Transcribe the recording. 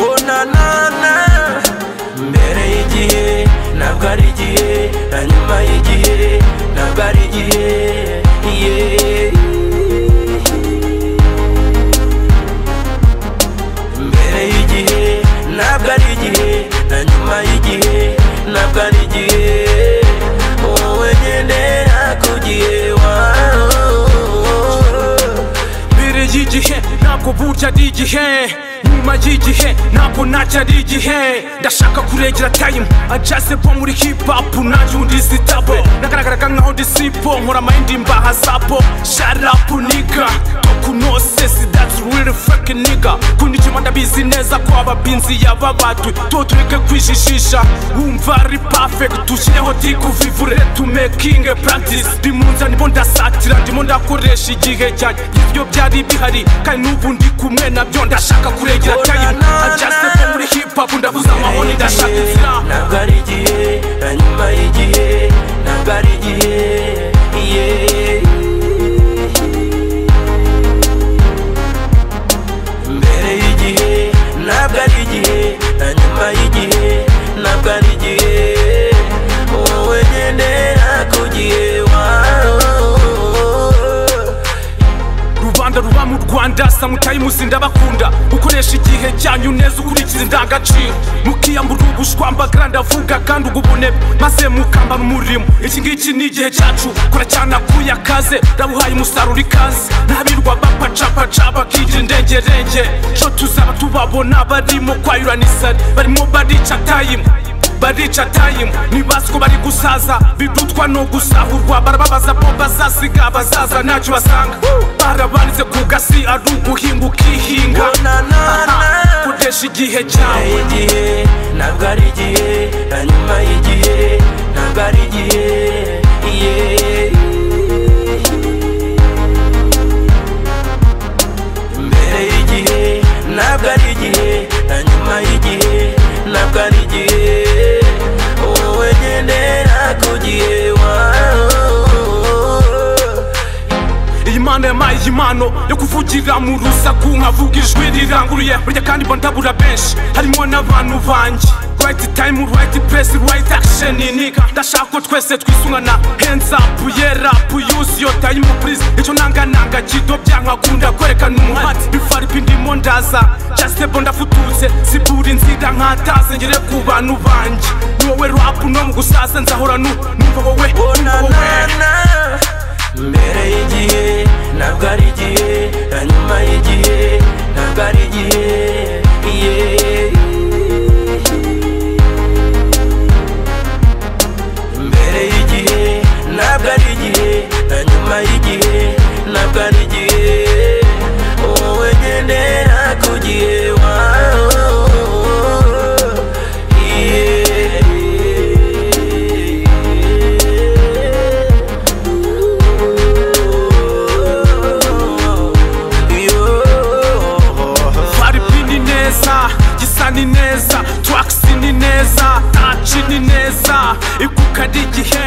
wonanana mbere y'igihe ntabwo ari igihe na nyuma y'igihe ntabwo ari igihe yeah. mbere y'igihe ntabwo ari igihe na nyuma y'igihe ntabwo ari igihe y'igihe ntabwo burya ari igihe nyuma y'igihe ntabwo ntacyo ari igihe ndashaka kuregera tayimu ajase po muri hip hop. Nanjye undi zitabo nagaragaraga nkaho ndi sipo. Nkora amayindi mbaha sapo. Sharapu niga kunose turi fake nigga. Kundi chimanda bizineza kwa binzi yaba batwi to tureke kwijishisha. Wumva ari perfect. Tushyireho tiku vivure. Tumekinge practice. Ndi ndimo ndasatira ndimo ndakoresha igihe cyanjye ibyo byari bihari kandi n'ubu ndi kumwe nabyo. Ndashaka kuregera cyane adjustable nerve got. Rwanda samutayimusi ndabakunda ukoresha igihe cyanyu neza ukurikiza indangagaciro. Mukiyambura ubushwambagara ndavuga kandi ubunebwe maze mukambara umurimo iki ngiki ni igihe cyacu. Kora cyane akuye akaze ndabuhaye umusaruro ikaze. Ntabirwa bapacapaca bakigira indengerenge co tuzaba tubabona barimo kwayurana isari barimo barica tayimu barica tayimu ntibazi ko bari gusaza. Bidutwa no gusahurwa barababaza bo bazasiga abazaza ntacyo basanga. Barabanize ku gasi ari uguhinga ukihinga Onanana. koresha igihe cyawe. Y'igihe ntabwo ari igihe na nyuma y'igihe. Impano yo kuvugira mu rusaku. Nkavuga ijwi riranguruye burya kandi mba ndabura benshi. Harimo n'abantu banjye right time right place right action. Niga ndashaka ko twese twisungana. Hands up yeah up use your time please. Icyo nanga nanga kido byankakunda kwerekana umuhati. Bifari ndimo ndaza just bo ndafututse sibura inzira nkataze ngere ku bantu banjye ni wowe rap no mu gusaza nzahora nu numva wowe numva wowe. mbere y'igihe ni neza twax ni neza taci ni neza ikuka ari igihe